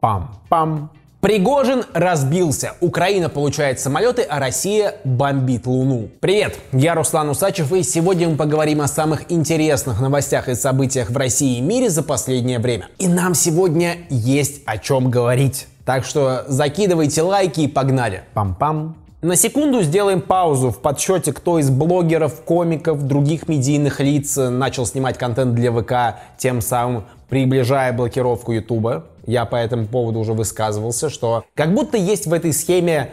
Пам-пам. Пригожин разбился. Украина получает самолеты, а Россия бомбит Луну. Привет, я Руслан Усачев, и сегодня мы поговорим о самых интересных новостях и событиях в России и мире за последнее время. И нам сегодня есть о чем говорить. Так что закидывайте лайки и погнали. Пам-пам. На секунду сделаем паузу в подсчете, кто из блогеров, комиков, других медийных лиц начал снимать контент для ВК, тем самым приближая блокировку Ютуба. Я по этому поводу уже высказывался, что как будто есть в этой схеме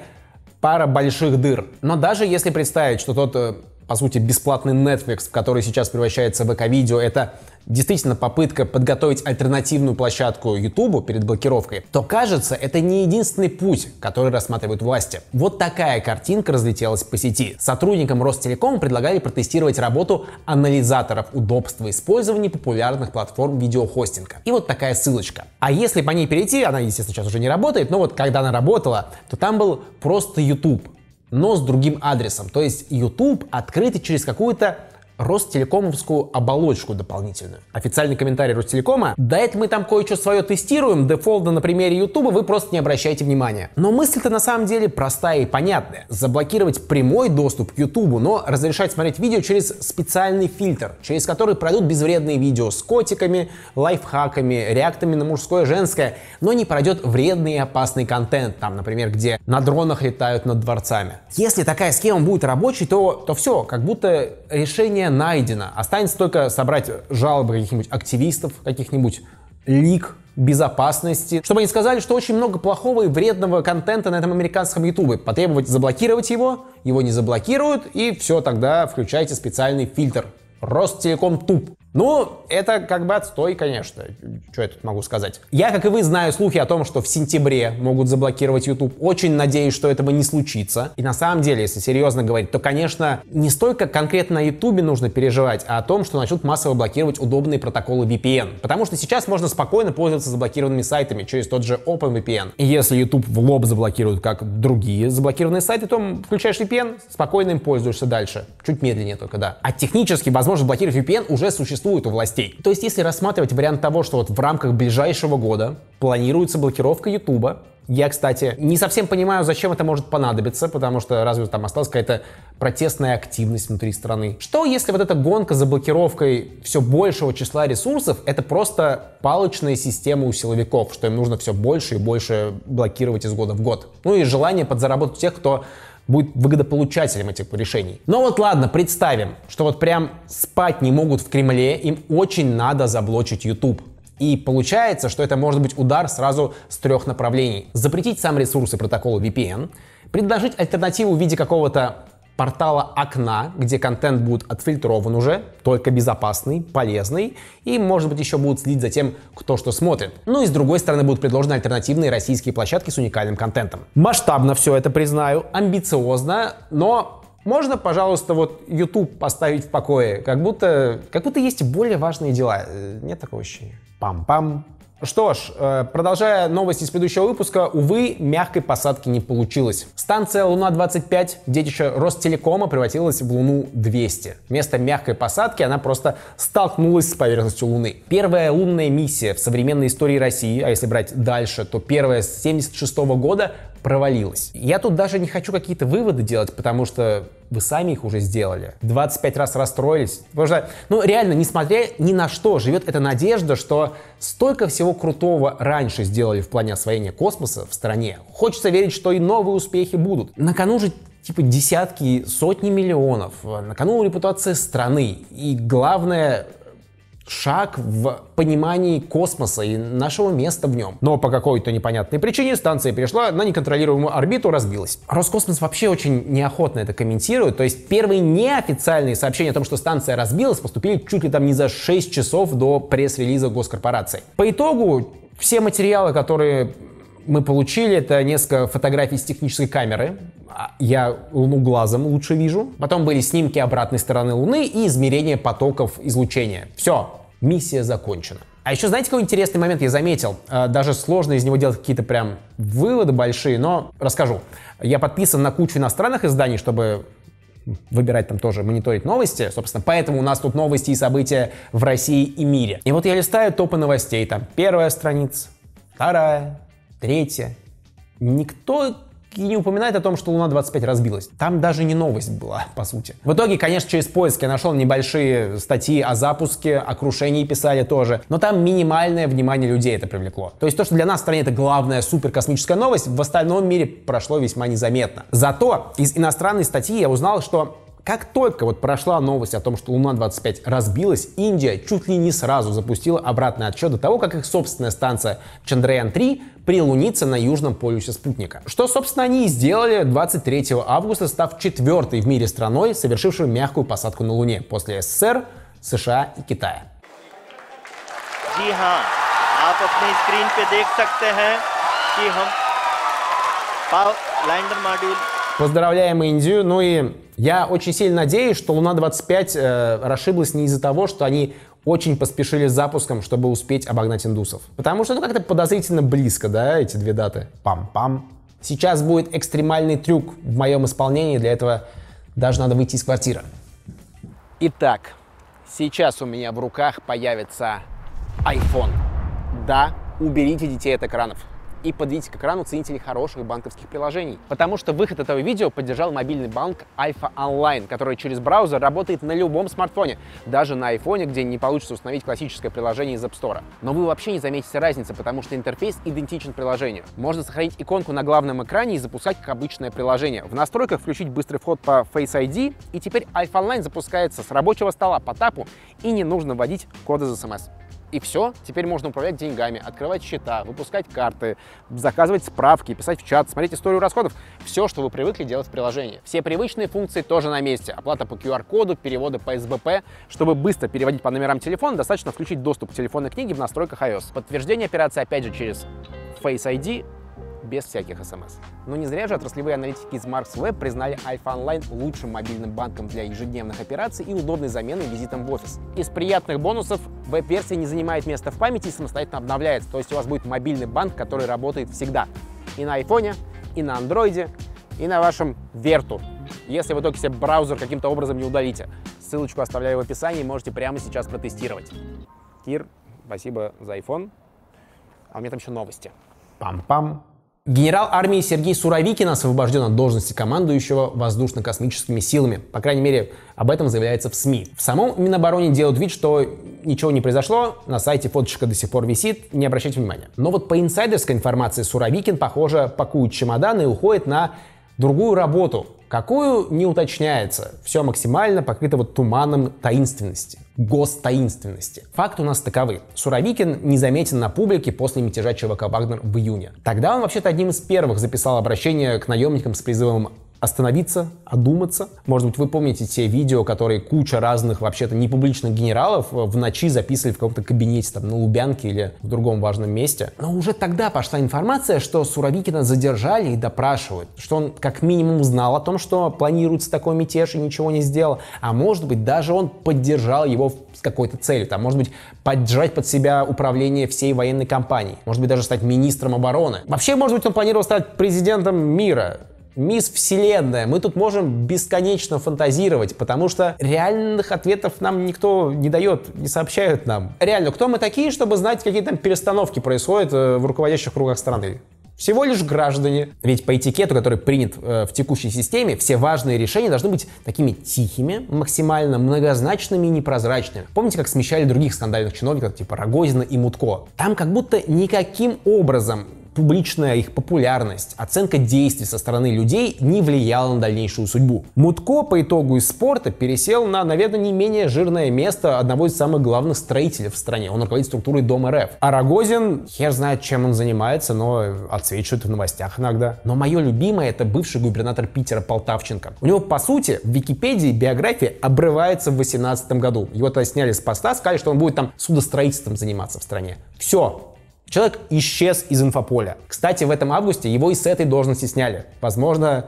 пара больших дыр. Но даже если представить, что тот, э, по сути, бесплатный Netflix, который сейчас превращается ВК-видео, это действительно попытка подготовить альтернативную площадку YouTube перед блокировкой, то кажется, это не единственный путь, который рассматривают власти. Вот такая картинка разлетелась по сети. Сотрудникам Ростелекома предлагали протестировать работу анализаторов удобства использования популярных платформ видеохостинга. И вот такая ссылочка. А если по ней перейти, она, естественно, сейчас уже не работает, но вот когда она работала, то там был просто YouTube но с другим адресом. То есть YouTube открытый через какую-то Ростелекомовскую оболочку дополнительную. Официальный комментарий Ростелекома. Да это мы там кое-что свое тестируем, дефолда на примере Ютуба вы просто не обращайте внимания. Но мысль-то на самом деле простая и понятная. Заблокировать прямой доступ к Ютубу, но разрешать смотреть видео через специальный фильтр, через который пройдут безвредные видео с котиками, лайфхаками, реактами на мужское, женское, но не пройдет вредный и опасный контент, там, например, где на дронах летают над дворцами. Если такая схема будет рабочей, то, то все, как будто решение найдено. Останется только собрать жалобы каких-нибудь активистов, каких-нибудь лик безопасности, чтобы они сказали, что очень много плохого и вредного контента на этом американском ютубе. Потребовать заблокировать его, его не заблокируют, и все, тогда включайте специальный фильтр. Ростелеком туп. Ну, это как бы отстой, конечно. Что я тут могу сказать? Я, как и вы, знаю слухи о том, что в сентябре могут заблокировать YouTube. Очень надеюсь, что этого не случится. И на самом деле, если серьезно говорить, то, конечно, не столько конкретно на YouTube нужно переживать, а о том, что начнут массово блокировать удобные протоколы VPN. Потому что сейчас можно спокойно пользоваться заблокированными сайтами через тот же OpenVPN. И если YouTube в лоб заблокирует, как другие заблокированные сайты, то включаешь VPN, спокойно им пользуешься дальше. Чуть медленнее только, да. А технически возможность блокировать VPN уже существует существует у властей. То есть, если рассматривать вариант того, что вот в рамках ближайшего года планируется блокировка Ютуба, я, кстати, не совсем понимаю, зачем это может понадобиться, потому что разве там осталась какая-то протестная активность внутри страны. Что если вот эта гонка за блокировкой все большего числа ресурсов, это просто палочная система у силовиков, что им нужно все больше и больше блокировать из года в год. Ну и желание подзаработать тех, кто будет выгодополучателем этих решений. Но вот ладно, представим, что вот прям спать не могут в Кремле, им очень надо заблочить YouTube. И получается, что это может быть удар сразу с трех направлений. Запретить сам ресурс и протоколы VPN, предложить альтернативу в виде какого-то портала окна, где контент будет отфильтрован уже, только безопасный, полезный, и, может быть, еще будут следить за тем, кто что смотрит. Ну и с другой стороны будут предложены альтернативные российские площадки с уникальным контентом. Масштабно все это признаю, амбициозно, но можно, пожалуйста, вот YouTube поставить в покое, как будто, как будто есть более важные дела. Э, нет такого ощущения. Пам-пам. Что ж, э, продолжая новости с предыдущего выпуска, увы, мягкой посадки не получилось. Станция Луна-25, детище Ростелекома, превратилась в Луну-200. Вместо мягкой посадки она просто столкнулась с поверхностью Луны. Первая лунная миссия в современной истории России, а если брать дальше, то первая с 76 года, провалилась. Я тут даже не хочу какие-то выводы делать, потому что вы сами их уже сделали. 25 раз расстроились. Потому что, ну реально, несмотря ни на что, живет эта надежда, что столько всего крутого раньше сделали в плане освоения космоса в стране. Хочется верить, что и новые успехи будут. На кону же типа десятки, сотни миллионов. На кону репутация страны. И главное, шаг в понимании космоса и нашего места в нем. Но по какой-то непонятной причине станция перешла на неконтролируемую орбиту, разбилась. Роскосмос вообще очень неохотно это комментирует. То есть первые неофициальные сообщения о том, что станция разбилась, поступили чуть ли там не за 6 часов до пресс-релиза госкорпорации. По итогу все материалы, которые мы получили, это несколько фотографий с технической камеры, я Луну глазом лучше вижу. Потом были снимки обратной стороны Луны и измерение потоков излучения. Все, миссия закончена. А еще знаете, какой интересный момент я заметил? А, даже сложно из него делать какие-то прям выводы большие, но расскажу. Я подписан на кучу иностранных изданий, чтобы выбирать там тоже, мониторить новости, собственно, поэтому у нас тут новости и события в России и мире. И вот я листаю топы новостей, там первая страница, вторая, третья. Никто и не упоминает о том, что Луна-25 разбилась. Там даже не новость была, по сути. В итоге, конечно, через поиск я нашел небольшие статьи о запуске, о крушении писали тоже, но там минимальное внимание людей это привлекло. То есть то, что для нас в стране это главная суперкосмическая новость, в остальном мире прошло весьма незаметно. Зато из иностранной статьи я узнал, что как только вот прошла новость о том, что Луна-25 разбилась, Индия чуть ли не сразу запустила обратный отсчет до того, как их собственная станция Чандраян-3 прилунится на южном полюсе спутника. Что, собственно, они и сделали 23 августа, став четвертой в мире страной, совершившей мягкую посадку на Луне после СССР, США и Китая. जी हाँ, आप अपनी स्क्रीन पे देख सकते हैं कि हम лайнер модуль Поздравляем Индию. Ну и я очень сильно надеюсь, что Луна-25 э, расшиблась не из-за того, что они очень поспешили с запуском, чтобы успеть обогнать индусов. Потому что ну как-то подозрительно близко, да, эти две даты. Пам-пам. Сейчас будет экстремальный трюк в моем исполнении, для этого даже надо выйти из квартиры. Итак, сейчас у меня в руках появится iPhone. Да, уберите детей от экранов и подведите к экрану ценителей хороших банковских приложений. Потому что выход этого видео поддержал мобильный банк Альфа Онлайн, который через браузер работает на любом смартфоне, даже на айфоне, где не получится установить классическое приложение из App Store. Но вы вообще не заметите разницы, потому что интерфейс идентичен приложению. Можно сохранить иконку на главном экране и запускать как обычное приложение. В настройках включить быстрый вход по Face ID, и теперь Альфа Онлайн запускается с рабочего стола по тапу, и не нужно вводить коды из смс. И все, теперь можно управлять деньгами, открывать счета, выпускать карты, заказывать справки, писать в чат, смотреть историю расходов. Все, что вы привыкли делать в приложении. Все привычные функции тоже на месте. Оплата по QR-коду, переводы по СБП. Чтобы быстро переводить по номерам телефона, достаточно включить доступ к телефонной книге в настройках iOS. Подтверждение операции опять же через Face ID без всяких смс. Но не зря же отраслевые аналитики из Marks Web признали Альфа Онлайн лучшим мобильным банком для ежедневных операций и удобной заменой визитом в офис. Из приятных бонусов веб-версия не занимает места в памяти и самостоятельно обновляется, то есть у вас будет мобильный банк, который работает всегда. И на айфоне, и на андроиде, и на вашем верту. Если в итоге себе браузер каким-то образом не удалите. Ссылочку оставляю в описании, можете прямо сейчас протестировать. Кир, спасибо за iPhone. А у меня там еще новости. Пам-пам. Генерал армии Сергей Суровикин освобожден от должности командующего воздушно-космическими силами. По крайней мере, об этом заявляется в СМИ. В самом Минобороне делают вид, что ничего не произошло, на сайте фоточка до сих пор висит, не обращайте внимания. Но вот по инсайдерской информации Суровикин, похоже, пакует чемоданы и уходит на другую работу, какую не уточняется. Все максимально покрыто вот туманом таинственности гостаинственности. Факт у нас таковы. Суровикин не заметен на публике после мятежа ЧВК «Вагнер» в июне. Тогда он вообще-то одним из первых записал обращение к наемникам с призывом остановиться, одуматься. Может быть, вы помните те видео, которые куча разных вообще-то непубличных генералов в ночи записывали в каком-то кабинете там на Лубянке или в другом важном месте. Но уже тогда пошла информация, что Суровикина задержали и допрашивают, что он как минимум знал о том, что планируется такой мятеж и ничего не сделал, а может быть даже он поддержал его с какой-то целью, там, может быть, поддержать под себя управление всей военной кампанией, может быть, даже стать министром обороны. Вообще, может быть, он планировал стать президентом мира, Мисс Вселенная. Мы тут можем бесконечно фантазировать, потому что реальных ответов нам никто не дает, не сообщают нам. Реально, кто мы такие, чтобы знать, какие там перестановки происходят э, в руководящих кругах страны? Всего лишь граждане. Ведь по этикету, который принят э, в текущей системе, все важные решения должны быть такими тихими, максимально многозначными и непрозрачными. Помните, как смещали других скандальных чиновников, типа Рогозина и Мутко? Там как будто никаким образом публичная их популярность, оценка действий со стороны людей не влияла на дальнейшую судьбу. Мутко по итогу из спорта пересел на, наверное, не менее жирное место одного из самых главных строителей в стране. Он руководит структурой Дом РФ. А Рогозин, хер знает, чем он занимается, но отсвечивает в новостях иногда. Но мое любимое это бывший губернатор Питера Полтавченко. У него, по сути, в Википедии биография обрывается в 2018 году. Его тогда сняли с поста, сказали, что он будет там судостроительством заниматься в стране. Все, Человек исчез из инфополя. Кстати, в этом августе его и с этой должности сняли. Возможно,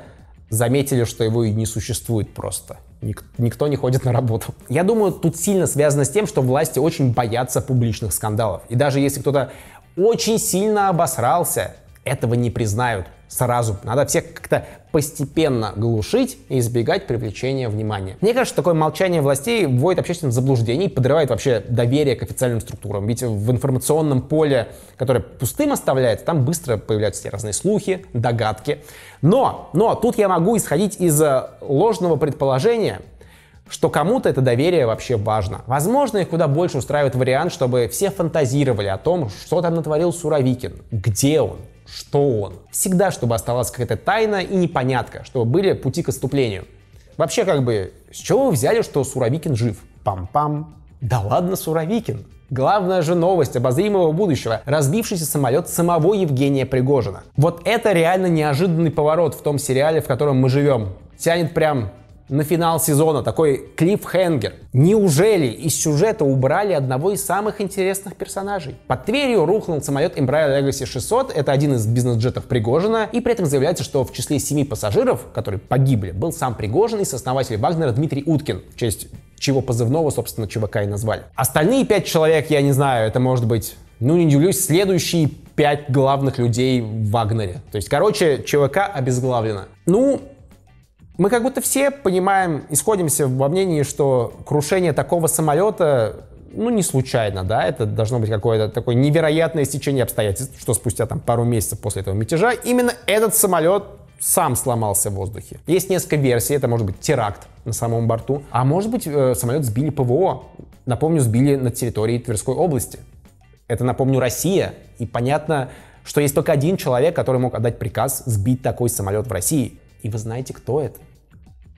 заметили, что его и не существует просто. Ник- никто не ходит на работу. Я думаю, тут сильно связано с тем, что власти очень боятся публичных скандалов. И даже если кто-то очень сильно обосрался, этого не признают. Сразу. Надо всех как-то постепенно глушить и избегать привлечения внимания. Мне кажется, такое молчание властей вводит общественное заблуждение и подрывает вообще доверие к официальным структурам. Ведь в информационном поле, которое пустым оставляется, там быстро появляются все разные слухи, догадки. Но, но тут я могу исходить из э, ложного предположения, что кому-то это доверие вообще важно. Возможно, их куда больше устраивает вариант, чтобы все фантазировали о том, что там натворил Суровикин, где он, что он. Всегда, чтобы оставалась какая-то тайна и непонятка, чтобы были пути к отступлению. Вообще, как бы, с чего вы взяли, что Суровикин жив? Пам-пам. Да ладно, Суровикин. Главная же новость обозримого будущего – разбившийся самолет самого Евгения Пригожина. Вот это реально неожиданный поворот в том сериале, в котором мы живем. Тянет прям на финал сезона, такой клиффхенгер. Неужели из сюжета убрали одного из самых интересных персонажей? Под Тверью рухнул самолет Embraer Legacy 600, это один из бизнес-джетов Пригожина, и при этом заявляется, что в числе семи пассажиров, которые погибли, был сам Пригожин и сооснователь Вагнера Дмитрий Уткин, в честь чего позывного, собственно, ЧВК и назвали. Остальные пять человек, я не знаю, это может быть ну, не удивлюсь, следующие пять главных людей в Вагнере. То есть, короче, ЧВК обезглавлено. Ну, мы как будто все понимаем, исходимся во мнении, что крушение такого самолета ну, не случайно, да, это должно быть какое-то такое невероятное стечение обстоятельств, что спустя там пару месяцев после этого мятежа именно этот самолет сам сломался в воздухе. Есть несколько версий, это может быть теракт на самом борту, а может быть э, самолет сбили ПВО. Напомню, сбили на территории Тверской области. Это, напомню, Россия, и понятно, что есть только один человек, который мог отдать приказ сбить такой самолет в России. И вы знаете, кто это?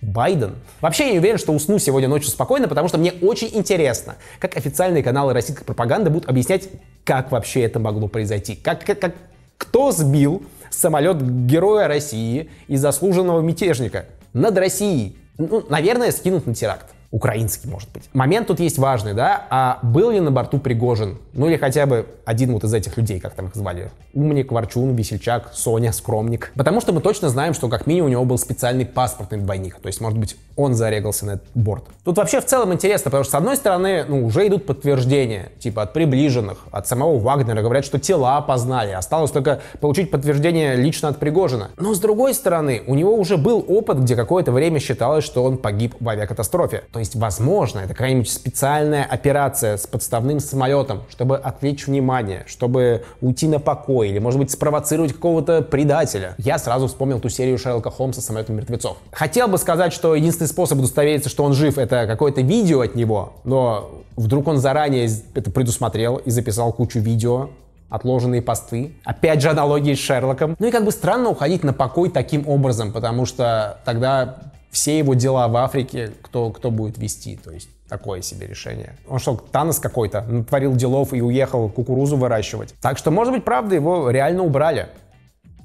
Байден. Вообще я не уверен, что усну сегодня ночью спокойно, потому что мне очень интересно, как официальные каналы российской пропаганды будут объяснять, как вообще это могло произойти. Как, как, как, кто сбил самолет героя России и заслуженного мятежника над Россией? Ну, наверное, скинут на теракт украинский, может быть. Момент тут есть важный, да, а был ли на борту Пригожин? Ну или хотя бы один вот из этих людей, как там их звали? Умник, Ворчун, Весельчак, Соня, Скромник. Потому что мы точно знаем, что как минимум у него был специальный паспортный двойник. То есть, может быть, он зарегался на этот борт. Тут вообще в целом интересно, потому что с одной стороны, ну, уже идут подтверждения, типа от приближенных, от самого Вагнера, говорят, что тела опознали, осталось только получить подтверждение лично от Пригожина. Но с другой стороны, у него уже был опыт, где какое-то время считалось, что он погиб в авиакатастрофе. То есть, возможно, это какая-нибудь специальная операция с подставным самолетом, чтобы отвлечь внимание, чтобы уйти на покой или, может быть, спровоцировать какого-то предателя. Я сразу вспомнил ту серию Шерлока Холмса «Самолетом мертвецов». Хотел бы сказать, что единственный способ удостовериться, что он жив, это какое-то видео от него, но вдруг он заранее это предусмотрел и записал кучу видео, отложенные посты. Опять же аналогии с Шерлоком. Ну и как бы странно уходить на покой таким образом, потому что тогда все его дела в Африке кто, кто будет вести, то есть такое себе решение. Он что, Танос какой-то, натворил делов и уехал кукурузу выращивать. Так что, может быть, правда, его реально убрали.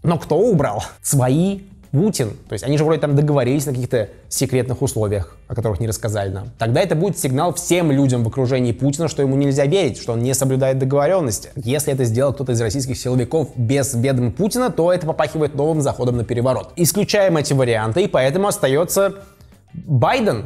Но кто убрал? Свои Путин. То есть они же вроде там договорились на каких-то секретных условиях, о которых не рассказали нам. Тогда это будет сигнал всем людям в окружении Путина, что ему нельзя верить, что он не соблюдает договоренности. Если это сделал кто-то из российских силовиков без ведома Путина, то это попахивает новым заходом на переворот. Исключаем эти варианты, и поэтому остается Байден.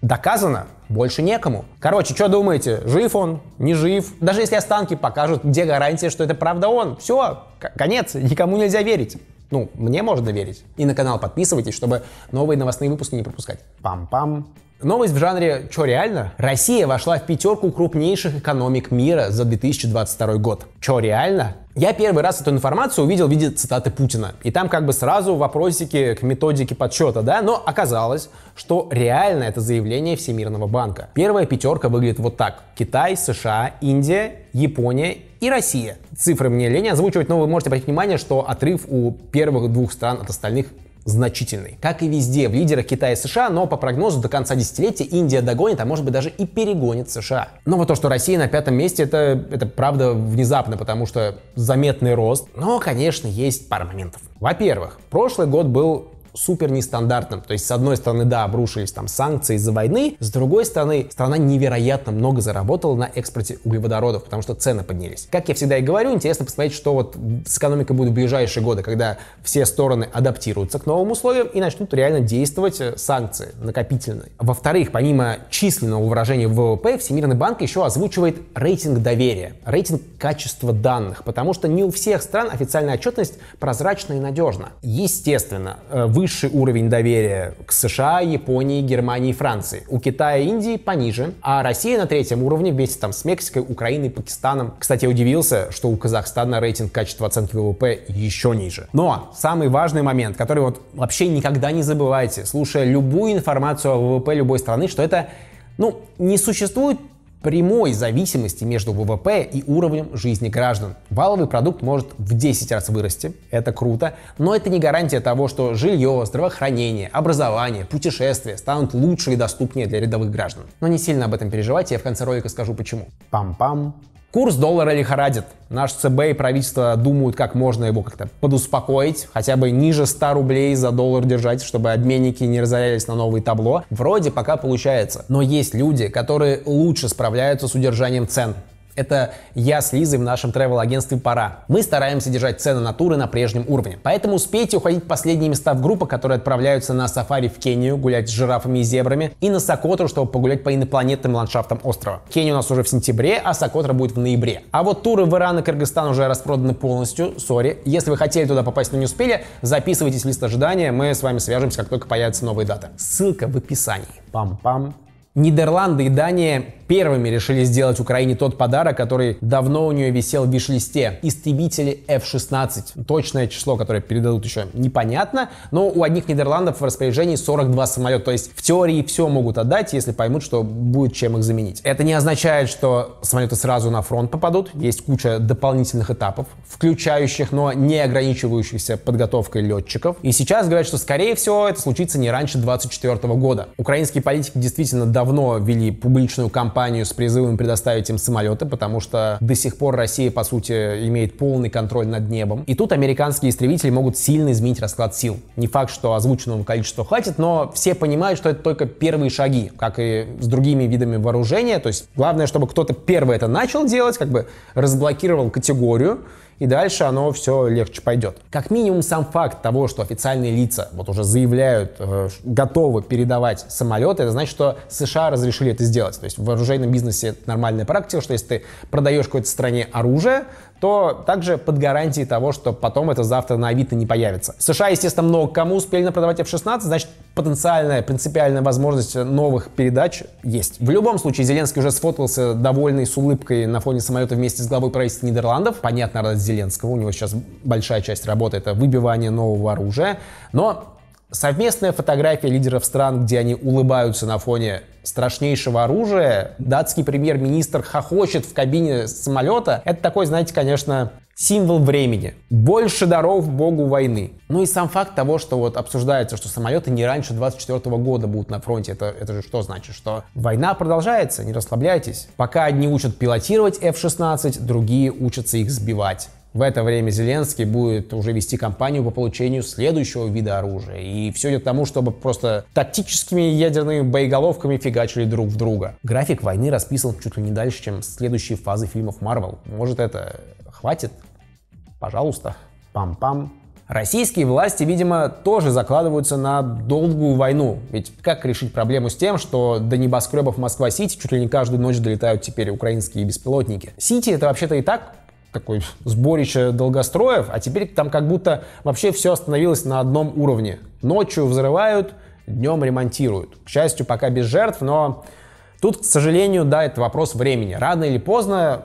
Доказано, больше некому. Короче, что думаете, жив он, не жив? Даже если останки покажут, где гарантия, что это правда он? Все, конец, никому нельзя верить. Ну, мне можно верить. И на канал подписывайтесь, чтобы новые новостные выпуски не пропускать. Пам-пам. Новость в жанре «Чё реально?» Россия вошла в пятерку крупнейших экономик мира за 2022 год. Чё реально? Я первый раз эту информацию увидел в виде цитаты Путина. И там как бы сразу вопросики к методике подсчета, да? Но оказалось, что реально это заявление Всемирного банка. Первая пятерка выглядит вот так. Китай, США, Индия, Япония и Россия. Цифры мне лень озвучивать, но вы можете обратить внимание, что отрыв у первых двух стран от остальных значительный. Как и везде, в лидерах Китай и США, но по прогнозу до конца десятилетия Индия догонит, а может быть даже и перегонит США. Но вот то, что Россия на пятом месте, это, это правда внезапно, потому что заметный рост. Но, конечно, есть пара моментов. Во-первых, прошлый год был супер нестандартным. То есть, с одной стороны, да, обрушились там санкции из-за войны, с другой стороны, страна невероятно много заработала на экспорте углеводородов, потому что цены поднялись. Как я всегда и говорю, интересно посмотреть, что вот с экономикой будет в ближайшие годы, когда все стороны адаптируются к новым условиям и начнут реально действовать э, санкции накопительные. Во-вторых, помимо численного выражения ВВП, Всемирный банк еще озвучивает рейтинг доверия, рейтинг качества данных, потому что не у всех стран официальная отчетность прозрачна и надежна. Естественно, э, высший уровень доверия к США, Японии, Германии и Франции. У Китая и Индии пониже, а Россия на третьем уровне вместе там с Мексикой, Украиной, Пакистаном. Кстати, я удивился, что у Казахстана рейтинг качества оценки ВВП еще ниже. Но самый важный момент, который вот вообще никогда не забывайте, слушая любую информацию о ВВП любой страны, что это ну, не существует прямой зависимости между ВВП и уровнем жизни граждан. Валовый продукт может в 10 раз вырасти, это круто, но это не гарантия того, что жилье, здравоохранение, образование, путешествия станут лучше и доступнее для рядовых граждан. Но не сильно об этом переживайте, я в конце ролика скажу почему. Пам-пам. Курс доллара лихорадит. Наш ЦБ и правительство думают, как можно его как-то подуспокоить, хотя бы ниже 100 рублей за доллар держать, чтобы обменники не разорялись на новые табло. Вроде пока получается. Но есть люди, которые лучше справляются с удержанием цен. Это я с Лизой в нашем travel-агентстве «Пора». Мы стараемся держать цены на туры на прежнем уровне. Поэтому успейте уходить в последние места в группы, которые отправляются на сафари в Кению, гулять с жирафами и зебрами, и на Сокотру, чтобы погулять по инопланетным ландшафтам острова. Кения у нас уже в сентябре, а Сокотра будет в ноябре. А вот туры в Иран и Кыргызстан уже распроданы полностью, сори. Если вы хотели туда попасть, но не успели, записывайтесь в лист ожидания, мы с вами свяжемся, как только появятся новые даты. Ссылка в описании. Пам-пам. Нидерланды и Дания первыми решили сделать Украине тот подарок, который давно у нее висел в виш-листе. Истребители F-16. Точное число, которое передадут еще непонятно, но у одних Нидерландов в распоряжении 42 самолета. То есть в теории все могут отдать, если поймут, что будет чем их заменить. Это не означает, что самолеты сразу на фронт попадут. Есть куча дополнительных этапов, включающих, но не ограничивающихся подготовкой летчиков. И сейчас говорят, что скорее всего это случится не раньше 2024 года. Украинские политики действительно давно вели публичную кампанию компанию с призывом предоставить им самолеты, потому что до сих пор Россия, по сути, имеет полный контроль над небом. И тут американские истребители могут сильно изменить расклад сил. Не факт, что озвученного количества хватит, но все понимают, что это только первые шаги, как и с другими видами вооружения. То есть главное, чтобы кто-то первый это начал делать, как бы разблокировал категорию, и дальше оно все легче пойдет. Как минимум сам факт того, что официальные лица вот уже заявляют, э, готовы передавать самолеты, это значит, что США разрешили это сделать. То есть в вооруженном бизнесе это нормальная практика, что если ты продаешь какой-то стране оружие, то также под гарантией того, что потом это завтра на Авито не появится. США, естественно, много кому успели продавать F-16, значит, потенциальная, принципиальная возможность новых передач есть. В любом случае, Зеленский уже сфоткался довольный с улыбкой на фоне самолета вместе с главой правительства Нидерландов. Понятно, радость Зеленского, у него сейчас большая часть работы — это выбивание нового оружия, но Совместная фотография лидеров стран, где они улыбаются на фоне страшнейшего оружия, датский премьер-министр хохочет в кабине самолета, это такой, знаете, конечно, символ времени. Больше даров богу войны. Ну и сам факт того, что вот обсуждается, что самолеты не раньше 24 года будут на фронте, это, это же что значит? Что война продолжается, не расслабляйтесь. Пока одни учат пилотировать F-16, другие учатся их сбивать. В это время Зеленский будет уже вести кампанию по получению следующего вида оружия. И все идет к тому, чтобы просто тактическими ядерными боеголовками фигачили друг в друга. График войны расписан чуть ли не дальше, чем следующие фазы фильмов Марвел. Может это хватит? Пожалуйста. Пам-пам. Российские власти, видимо, тоже закладываются на долгую войну. Ведь как решить проблему с тем, что до небоскребов Москва-Сити чуть ли не каждую ночь долетают теперь украинские беспилотники? Сити это вообще-то и так такой сборище долгостроев, а теперь там как будто вообще все остановилось на одном уровне. Ночью взрывают, днем ремонтируют. К счастью, пока без жертв, но тут, к сожалению, да, это вопрос времени. Рано или поздно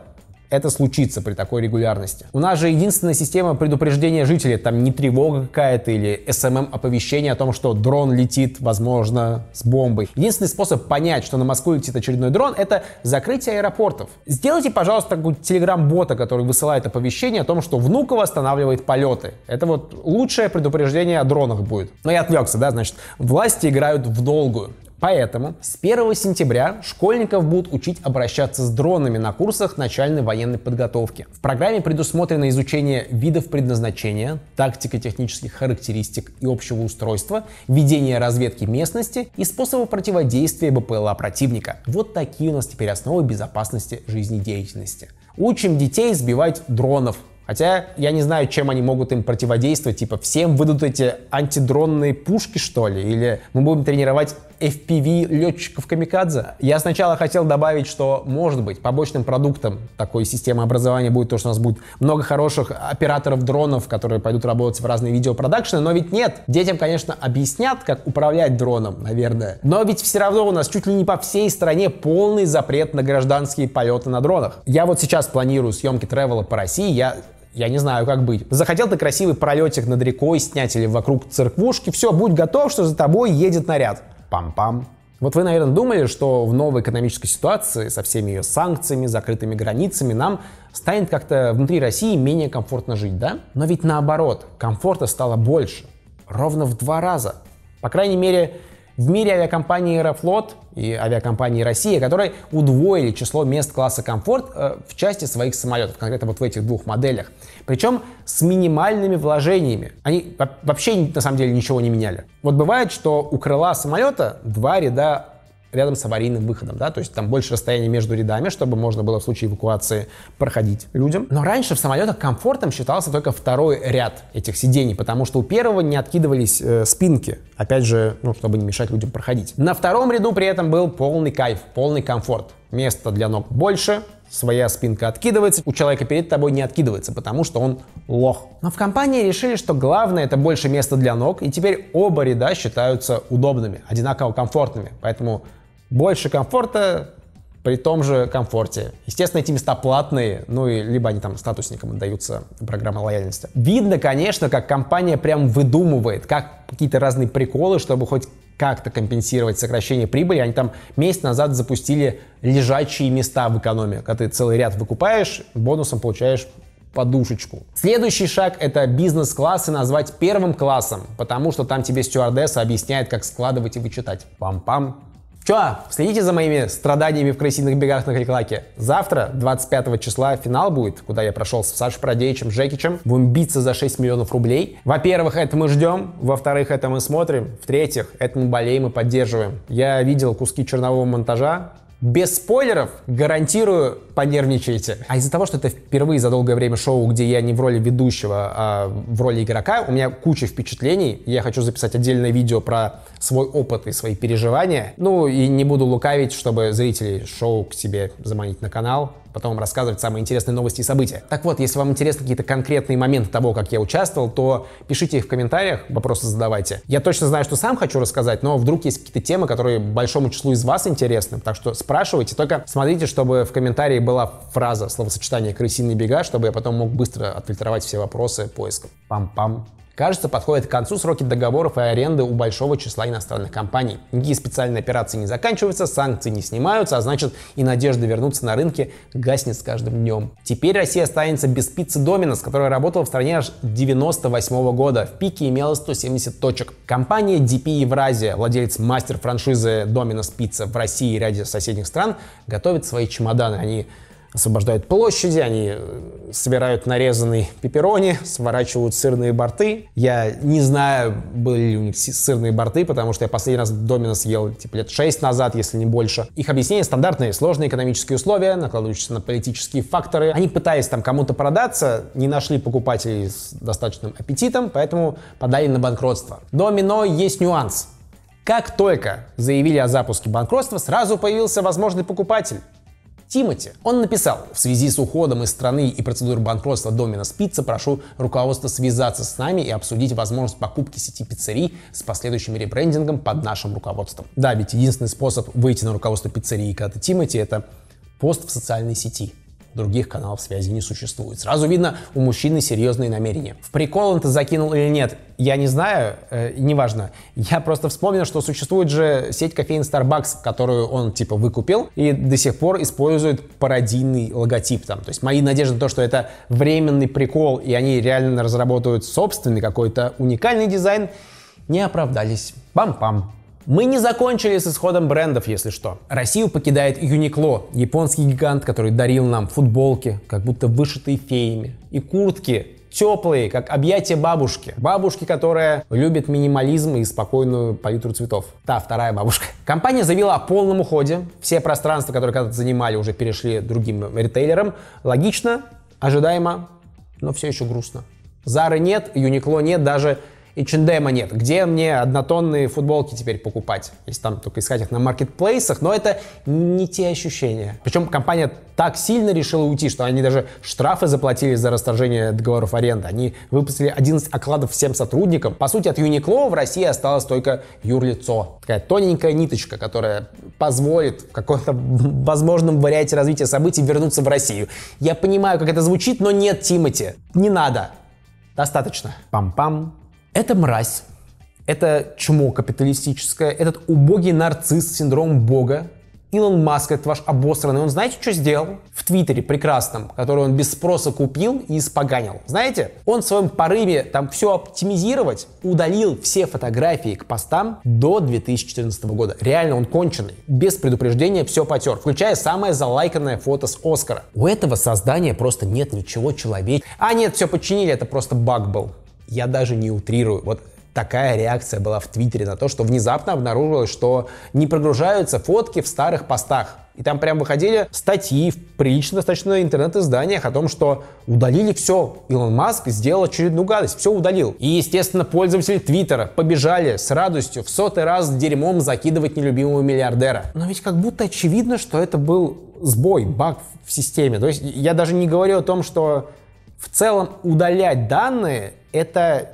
это случится при такой регулярности. У нас же единственная система предупреждения жителей, там не тревога какая-то или SMM-оповещение о том, что дрон летит, возможно, с бомбой. Единственный способ понять, что на Москву летит очередной дрон, это закрытие аэропортов. Сделайте, пожалуйста, такой телеграм-бота, который высылает оповещение о том, что Внуково останавливает полеты. Это вот лучшее предупреждение о дронах будет. Но я отвлекся, да, значит, власти играют в долгую. Поэтому с 1 сентября школьников будут учить обращаться с дронами на курсах начальной военной подготовки. В программе предусмотрено изучение видов предназначения, тактико-технических характеристик и общего устройства, ведение разведки местности и способы противодействия БПЛА противника. Вот такие у нас теперь основы безопасности жизнедеятельности. Учим детей сбивать дронов, Хотя я не знаю, чем они могут им противодействовать. Типа всем выдадут эти антидронные пушки, что ли? Или мы будем тренировать FPV летчиков камикадзе? Я сначала хотел добавить, что, может быть, побочным продуктом такой системы образования будет то, что у нас будет много хороших операторов дронов, которые пойдут работать в разные видеопродакшены, но ведь нет. Детям, конечно, объяснят, как управлять дроном, наверное. Но ведь все равно у нас чуть ли не по всей стране полный запрет на гражданские полеты на дронах. Я вот сейчас планирую съемки тревела по России, я я не знаю, как быть. Захотел ты красивый пролетик над рекой снять или вокруг церквушки, все, будь готов, что за тобой едет наряд. Пам-пам. Вот вы, наверное, думали, что в новой экономической ситуации со всеми ее санкциями, закрытыми границами нам станет как-то внутри России менее комфортно жить, да? Но ведь наоборот, комфорта стало больше. Ровно в два раза. По крайней мере, в мире авиакомпании «Аэрофлот» и авиакомпании «Россия», которые удвоили число мест класса «Комфорт» э, в части своих самолетов, конкретно вот в этих двух моделях. Причем с минимальными вложениями. Они вообще на самом деле ничего не меняли. Вот бывает, что у крыла самолета два ряда рядом с аварийным выходом, да, то есть там больше расстояния между рядами, чтобы можно было в случае эвакуации проходить людям. Но раньше в самолетах комфортом считался только второй ряд этих сидений, потому что у первого не откидывались э, спинки, опять же, ну, чтобы не мешать людям проходить. На втором ряду при этом был полный кайф, полный комфорт. Места для ног больше, своя спинка откидывается, у человека перед тобой не откидывается, потому что он лох. Но в компании решили, что главное это больше места для ног, и теперь оба ряда считаются удобными, одинаково комфортными. Поэтому больше комфорта при том же комфорте. Естественно, эти места платные, ну и либо они там статусникам отдаются программа лояльности. Видно, конечно, как компания прям выдумывает, как какие-то разные приколы, чтобы хоть как-то компенсировать сокращение прибыли. Они там месяц назад запустили лежачие места в экономе. Когда ты целый ряд выкупаешь, бонусом получаешь подушечку. Следующий шаг — это бизнес-классы назвать первым классом, потому что там тебе стюардесса объясняет, как складывать и вычитать. Пам-пам. Че, следите за моими страданиями в крысиных бегах на Криклаке. Завтра, 25 числа, финал будет, куда я прошел с Сашей Продеичем, Жекичем. Будем биться за 6 миллионов рублей. Во-первых, это мы ждем. Во-вторых, это мы смотрим. В-третьих, это мы болеем и поддерживаем. Я видел куски чернового монтажа. Без спойлеров, гарантирую, понервничайте. А из-за того, что это впервые за долгое время шоу, где я не в роли ведущего, а в роли игрока, у меня куча впечатлений. Я хочу записать отдельное видео про свой опыт и свои переживания. Ну и не буду лукавить, чтобы зрителей шоу к себе заманить на канал потом рассказывать самые интересные новости и события. Так вот, если вам интересны какие-то конкретные моменты того, как я участвовал, то пишите их в комментариях, вопросы задавайте. Я точно знаю, что сам хочу рассказать, но вдруг есть какие-то темы, которые большому числу из вас интересны, так что спрашивайте, только смотрите, чтобы в комментарии была фраза, словосочетание «крысиные бега», чтобы я потом мог быстро отфильтровать все вопросы поиском. Пам-пам. Кажется, подходят к концу сроки договоров и аренды у большого числа иностранных компаний. Никакие специальные операции не заканчиваются, санкции не снимаются, а значит и надежда вернуться на рынке гаснет с каждым днем. Теперь Россия останется без пиццы Доминос, которая работала в стране аж 98 года. В пике имела 170 точек. Компания DP Евразия, владелец мастер франшизы Domino's Pizza в России и ряде соседних стран, готовит свои чемоданы. Они освобождают площади, они э, собирают нарезанный пепперони, сворачивают сырные борты. Я не знаю, были ли у них сырные борты, потому что я последний раз Домина съел типа лет 6 назад, если не больше. Их объяснение стандартные, сложные экономические условия, накладывающиеся на политические факторы. Они пытаясь там кому-то продаться, не нашли покупателей с достаточным аппетитом, поэтому подали на банкротство. Домино есть нюанс. Как только заявили о запуске банкротства, сразу появился возможный покупатель. Тимати. Он написал, в связи с уходом из страны и процедурой банкротства Домина Спица прошу руководство связаться с нами и обсудить возможность покупки сети пиццерий с последующим ребрендингом под нашим руководством. Да, ведь единственный способ выйти на руководство пиццерии, когда Тимати, это пост в социальной сети других каналов связи не существует. Сразу видно, у мужчины серьезные намерения. В прикол он это закинул или нет, я не знаю, э, неважно. Я просто вспомнил, что существует же сеть кофеин Starbucks, которую он типа выкупил и до сих пор использует пародийный логотип там. То есть мои надежды на то, что это временный прикол и они реально разработают собственный какой-то уникальный дизайн, не оправдались. Пам-пам. Мы не закончили с исходом брендов, если что. Россию покидает Uniqlo, японский гигант, который дарил нам футболки, как будто вышитые феями, и куртки, теплые, как объятия бабушки. Бабушки, которая любит минимализм и спокойную палитру цветов. Та, вторая бабушка. Компания заявила о полном уходе. Все пространства, которые когда-то занимали, уже перешли другим ритейлерам. Логично, ожидаемо, но все еще грустно. Зары нет, Юникло нет, даже H&M нет. Где мне однотонные футболки теперь покупать? Если там только искать их на маркетплейсах, но это не те ощущения. Причем компания так сильно решила уйти, что они даже штрафы заплатили за расторжение договоров аренды. Они выпустили 11 окладов всем сотрудникам. По сути, от Uniqlo в России осталось только юрлицо. Такая тоненькая ниточка, которая позволит в каком-то возможном варианте развития событий вернуться в Россию. Я понимаю, как это звучит, но нет, Тимати, не надо. Достаточно. Пам-пам. Это мразь, это чмо капиталистическое, этот убогий нарцисс с синдромом бога, Илон Маск, этот ваш обосранный, он знаете, что сделал? В Твиттере прекрасном, который он без спроса купил и испоганил. Знаете, он в своем порыве там все оптимизировать удалил все фотографии к постам до 2014 года. Реально, он конченый. Без предупреждения все потер, включая самое залайканное фото с Оскара. У этого создания просто нет ничего человеческого. А нет, все починили, это просто баг был я даже не утрирую. Вот такая реакция была в Твиттере на то, что внезапно обнаружилось, что не прогружаются фотки в старых постах. И там прям выходили статьи в прилично достаточно интернет-изданиях о том, что удалили все. Илон Маск сделал очередную гадость, все удалил. И, естественно, пользователи Твиттера побежали с радостью в сотый раз дерьмом закидывать нелюбимого миллиардера. Но ведь как будто очевидно, что это был сбой, баг в системе. То есть я даже не говорю о том, что в целом удалять данные это,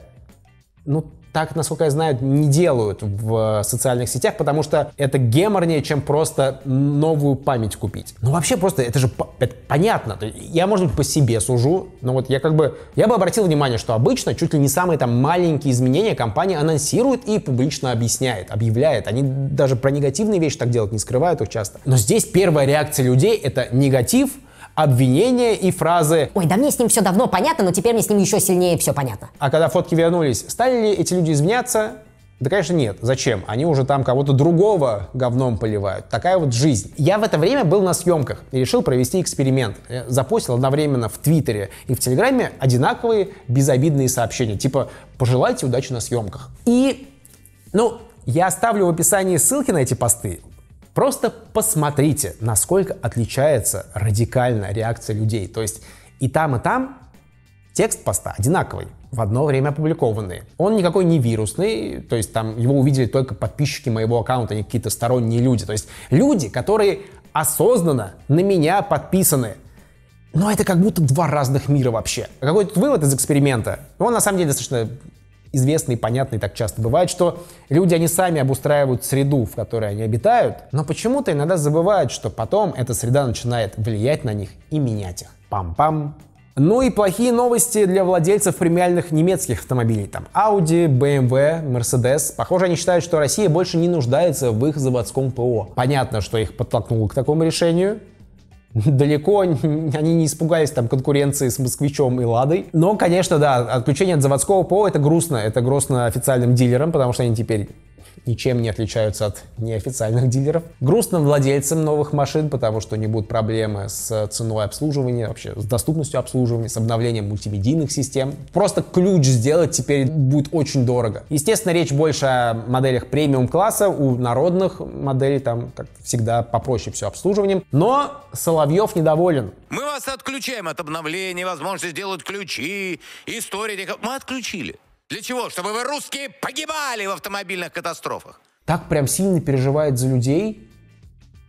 ну, так, насколько я знаю, не делают в социальных сетях, потому что это геморнее, чем просто новую память купить. Ну, вообще просто, это же это понятно. Я, может быть, по себе сужу, но вот я как бы, я бы обратил внимание, что обычно чуть ли не самые там маленькие изменения компания анонсирует и публично объясняет, объявляет. Они даже про негативные вещи так делать не скрывают их часто. Но здесь первая реакция людей — это негатив — обвинения и фразы «Ой, да мне с ним все давно понятно, но теперь мне с ним еще сильнее все понятно». А когда фотки вернулись, стали ли эти люди извиняться? Да, конечно, нет. Зачем? Они уже там кого-то другого говном поливают. Такая вот жизнь. Я в это время был на съемках и решил провести эксперимент. Я запостил одновременно в Твиттере и в Телеграме одинаковые безобидные сообщения. Типа «пожелайте удачи на съемках». И, ну, я оставлю в описании ссылки на эти посты. Просто посмотрите, насколько отличается радикально реакция людей. То есть и там, и там текст поста одинаковый, в одно время опубликованный. Он никакой не вирусный, то есть там его увидели только подписчики моего аккаунта, не какие-то сторонние люди. То есть люди, которые осознанно на меня подписаны. Но это как будто два разных мира вообще. Какой тут вывод из эксперимента? Он на самом деле достаточно известный и понятный так часто бывает, что люди, они сами обустраивают среду, в которой они обитают, но почему-то иногда забывают, что потом эта среда начинает влиять на них и менять их. Пам-пам. Ну и плохие новости для владельцев премиальных немецких автомобилей. Там Audi, BMW, Mercedes. Похоже, они считают, что Россия больше не нуждается в их заводском ПО. Понятно, что их подтолкнуло к такому решению далеко они не испугались там конкуренции с Москвичом и Ладой. Но, конечно, да, отключение от заводского ПО это грустно. Это грустно официальным дилерам, потому что они теперь ничем не отличаются от неофициальных дилеров. Грустным владельцам новых машин, потому что не будут проблемы с ценой обслуживания, вообще с доступностью обслуживания, с обновлением мультимедийных систем. Просто ключ сделать теперь будет очень дорого. Естественно, речь больше о моделях премиум-класса, у народных моделей там, как всегда, попроще все обслуживанием. Но Соловьев недоволен. Мы вас отключаем от обновления, возможности сделать ключи, истории. Мы отключили. Для чего? Чтобы вы, русские, погибали в автомобильных катастрофах. Так прям сильно переживает за людей,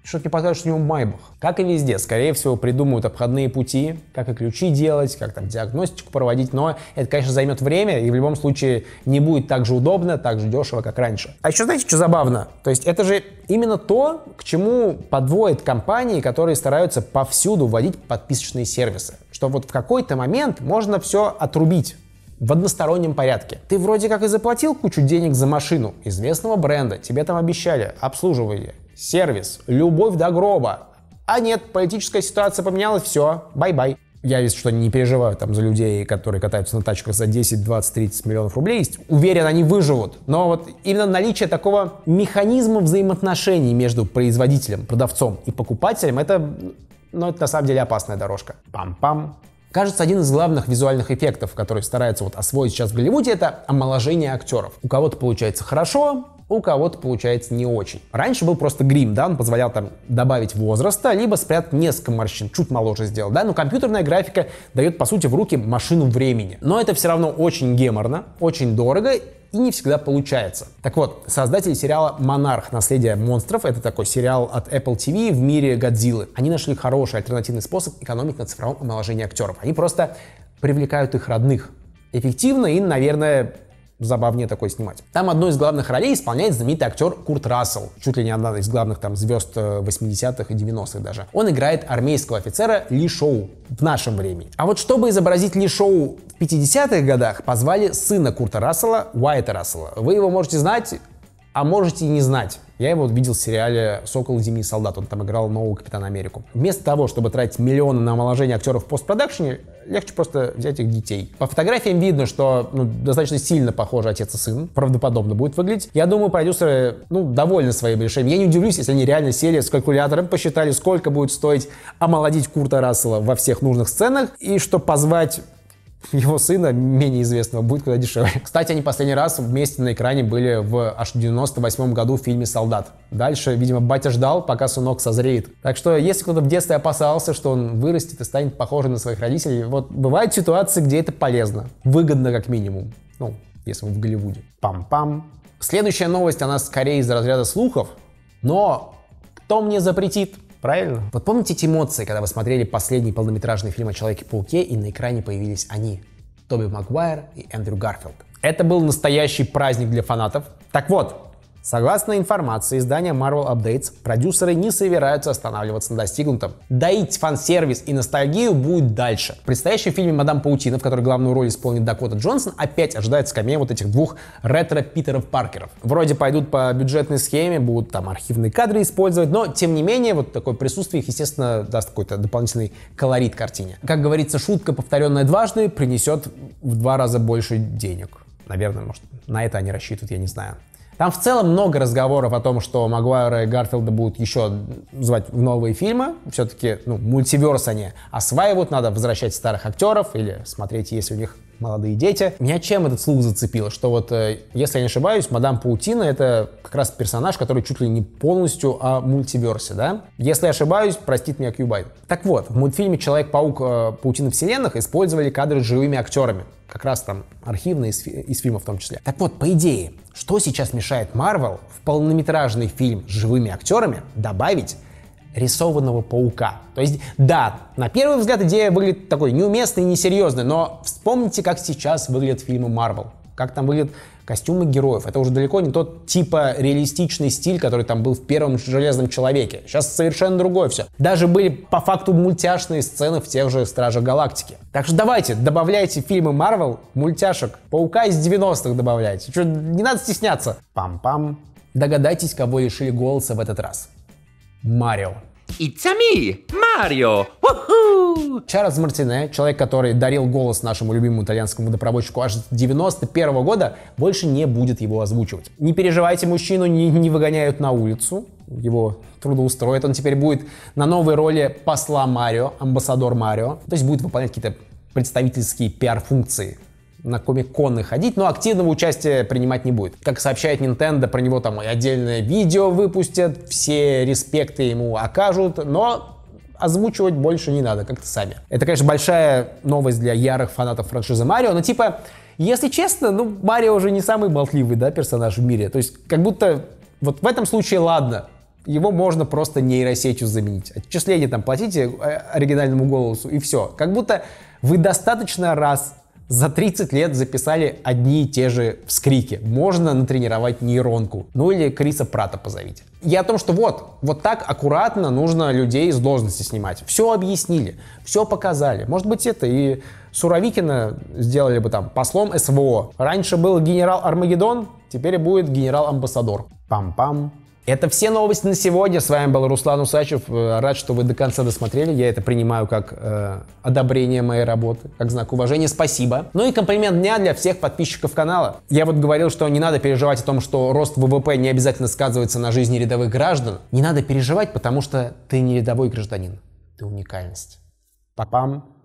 что не покажешь, что у него майбах. Как и везде, скорее всего, придумают обходные пути, как и ключи делать, как там диагностику проводить, но это, конечно, займет время, и в любом случае не будет так же удобно, так же дешево, как раньше. А еще знаете, что забавно? То есть это же именно то, к чему подводят компании, которые стараются повсюду вводить подписочные сервисы. Что вот в какой-то момент можно все отрубить в одностороннем порядке. Ты вроде как и заплатил кучу денег за машину известного бренда, тебе там обещали обслуживание, сервис, любовь до гроба. А нет, политическая ситуация поменялась, все, bye-bye. Я, если что, не переживаю там за людей, которые катаются на тачках за 10, 20, 30 миллионов рублей. Уверен, они выживут. Но вот именно наличие такого механизма взаимоотношений между производителем, продавцом и покупателем, это, ну, это на самом деле опасная дорожка. Пам-пам. Кажется, один из главных визуальных эффектов, который стараются вот освоить сейчас в Голливуде, это омоложение актеров. У кого-то получается хорошо, у кого-то получается не очень. Раньше был просто грим, да, он позволял там добавить возраста, либо спрятать несколько морщин, чуть моложе сделать, да, но компьютерная графика дает, по сути, в руки машину времени. Но это все равно очень геморно, очень дорого и не всегда получается. Так вот, создатели сериала «Монарх. Наследие монстров» — это такой сериал от Apple TV в мире Годзиллы. Они нашли хороший альтернативный способ экономить на цифровом омоложении актеров. Они просто привлекают их родных эффективно и, наверное, забавнее такой снимать. Там одну из главных ролей исполняет знаменитый актер Курт Рассел, чуть ли не одна из главных там звезд 80-х э, и 90-х даже. Он играет армейского офицера Ли Шоу в нашем времени. А вот чтобы изобразить Ли Шоу в 50-х годах, позвали сына Курта Рассела, Уайта Рассела. Вы его можете знать, а можете и не знать. Я его видел в сериале «Сокол зимний солдат». Он там играл нового Капитана Америку. Вместо того, чтобы тратить миллионы на омоложение актеров в постпродакшене, легче просто взять их детей. По фотографиям видно, что ну, достаточно сильно похожи отец и сын. Правдоподобно будет выглядеть. Я думаю, продюсеры ну, довольны своим решением. Я не удивлюсь, если они реально сели с калькулятором, посчитали, сколько будет стоить омолодить Курта Рассела во всех нужных сценах, и что позвать его сына, менее известного, будет куда дешевле. Кстати, они последний раз вместе на экране были в аж 98 году в фильме «Солдат». Дальше, видимо, батя ждал, пока сынок созреет. Так что, если кто-то в детстве опасался, что он вырастет и станет похожим на своих родителей, вот бывают ситуации, где это полезно. Выгодно, как минимум. Ну, если мы в Голливуде. Пам-пам. Следующая новость, она скорее из разряда слухов, но кто мне запретит? Правильно? Вот помните эти эмоции, когда вы смотрели последний полнометражный фильм о Человеке-пауке, и на экране появились они, Тоби Магуайр и Эндрю Гарфилд. Это был настоящий праздник для фанатов. Так вот, Согласно информации издания Marvel Updates, продюсеры не собираются останавливаться на достигнутом. Доить фан-сервис и ностальгию будет дальше. В предстоящем фильме «Мадам Паутина», в которой главную роль исполнит Дакота Джонсон, опять ожидается камео вот этих двух ретро-Питеров Паркеров. Вроде пойдут по бюджетной схеме, будут там архивные кадры использовать, но тем не менее вот такое присутствие их, естественно, даст какой-то дополнительный колорит картине. Как говорится, шутка, повторенная дважды, принесет в два раза больше денег. Наверное, может, на это они рассчитывают, я не знаю. Там в целом много разговоров о том, что Магуайра и Гарфилда будут еще звать в новые фильмы. Все-таки, ну, мультиверс они осваивают, надо возвращать старых актеров или смотреть, есть у них молодые дети. Меня чем этот слух зацепил? Что вот, э, если я не ошибаюсь, мадам Паутина — это как раз персонаж, который чуть ли не полностью о мультиверсе, да? Если я ошибаюсь, простит меня Кьюбайт. Так вот, в мультфильме «Человек-паук. Э, Паутина вселенных» использовали кадры с живыми актерами. Как раз там архивные из, из фильма в том числе. Так вот, по идее, что сейчас мешает Марвел в полнометражный фильм с живыми актерами добавить рисованного паука. То есть, да, на первый взгляд идея выглядит такой неуместной и несерьезной, но вспомните, как сейчас выглядят фильмы Марвел. Как там выглядят костюмы героев. Это уже далеко не тот типа реалистичный стиль, который там был в первом Железном Человеке. Сейчас совершенно другое все. Даже были по факту мультяшные сцены в тех же Стражах Галактики. Так что давайте, добавляйте фильмы Марвел, мультяшек. Паука из 90-х добавляйте. Что, не надо стесняться. Пам-пам. Догадайтесь, кого лишили голоса в этот раз. Марио. It's me, Mario! Чарльз Мартине, человек, который дарил голос нашему любимому итальянскому водопроводчику аж с 91 -го года, больше не будет его озвучивать. Не переживайте, мужчину не, не выгоняют на улицу, его трудоустроят, он теперь будет на новой роли посла Марио, амбассадор Марио, то есть будет выполнять какие-то представительские пиар-функции на комик-коны ходить, но активного участия принимать не будет. Как сообщает Nintendo, про него там отдельное видео выпустят, все респекты ему окажут, но озвучивать больше не надо, как-то сами. Это, конечно, большая новость для ярых фанатов франшизы Марио, но типа, если честно, ну, Марио уже не самый болтливый, да, персонаж в мире. То есть, как будто вот в этом случае ладно, его можно просто нейросетью заменить. Отчисление там платите э, оригинальному голосу и все. Как будто вы достаточно раз за 30 лет записали одни и те же вскрики. Можно натренировать нейронку. Ну или Криса Прата позовите. Я о том, что вот, вот так аккуратно нужно людей из должности снимать. Все объяснили, все показали. Может быть это и Суровикина сделали бы там послом СВО. Раньше был генерал Армагеддон, теперь будет генерал-амбассадор. Пам-пам. Это все новости на сегодня. С вами был Руслан Усачев. Э, Рад, что вы до конца досмотрели. Я это принимаю как э, одобрение моей работы, как знак уважения. Спасибо. Ну и комплимент дня для всех подписчиков канала. Я вот говорил, что не надо переживать о том, что рост ВВП не обязательно сказывается на жизни рядовых граждан. Не надо переживать, потому что ты не рядовой гражданин. Ты уникальность. Папам.